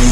We